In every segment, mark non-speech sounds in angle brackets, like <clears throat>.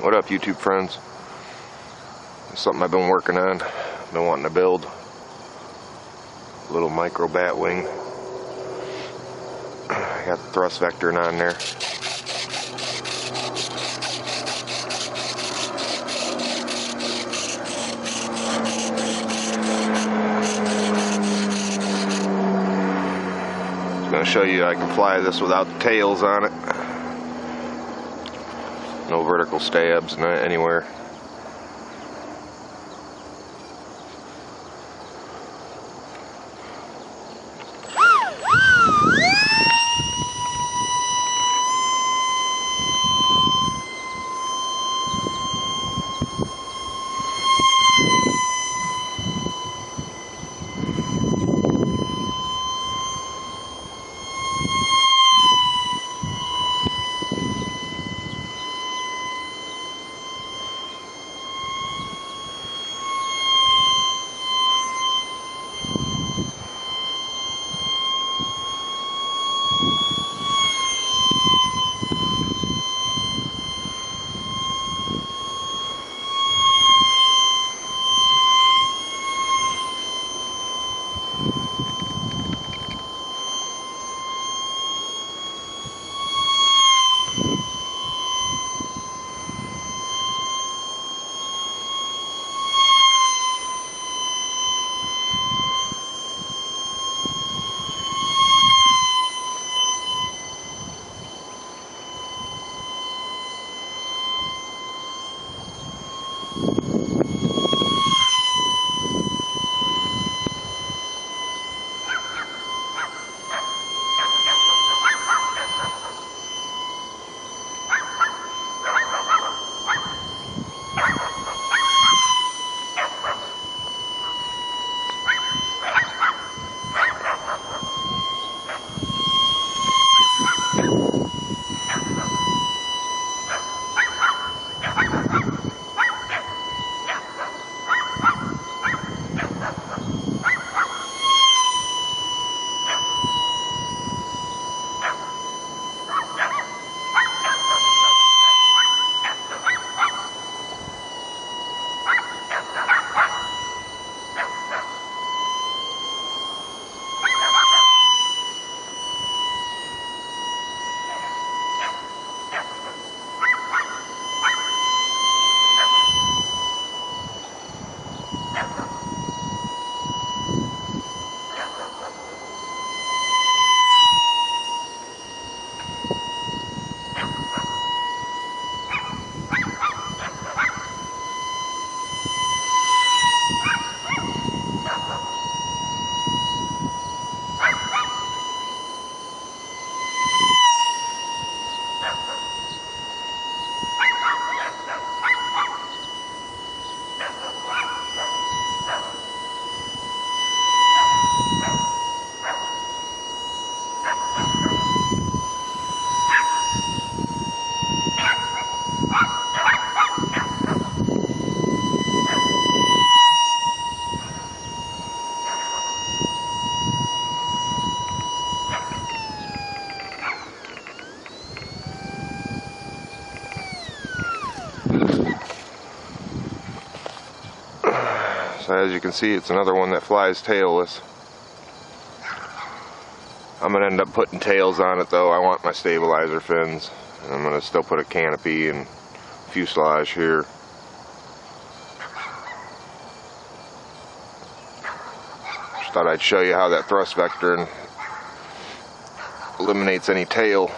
What up YouTube friends? Something I've been working on. Been wanting to build a little micro bat wing. I got the thrust vectoring on there. Just gonna show you I can fly this without the tails on it. Stabs, not anywhere. As you can see, it's another one that flies tailless. I'm gonna end up putting tails on it though. I want my stabilizer fins. And I'm gonna still put a canopy and fuselage here. Just thought I'd show you how that thrust vector eliminates any tail.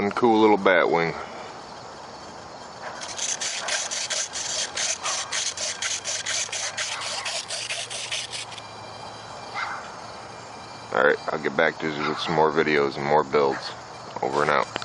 One cool little bat wing. Alright, I'll get back to you with some more videos and more builds. Over and out.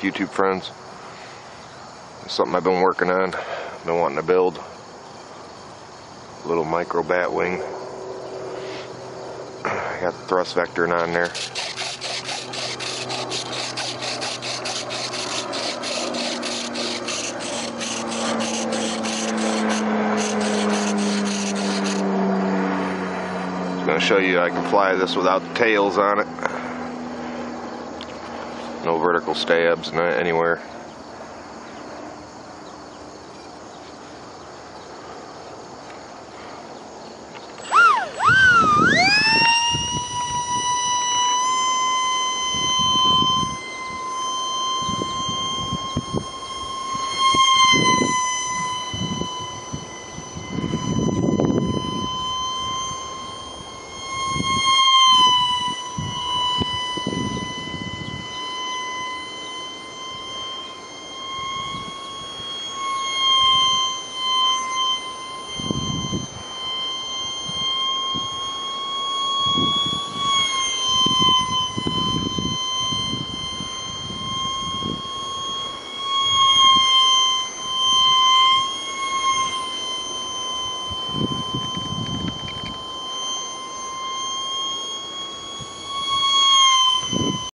YouTube friends. It's something I've been working on. Been wanting to build. A little micro bat wing. I <clears throat> Got the thrust vectoring on there. going to show you I can fly this without the tails on it. No vertical stabs anywhere.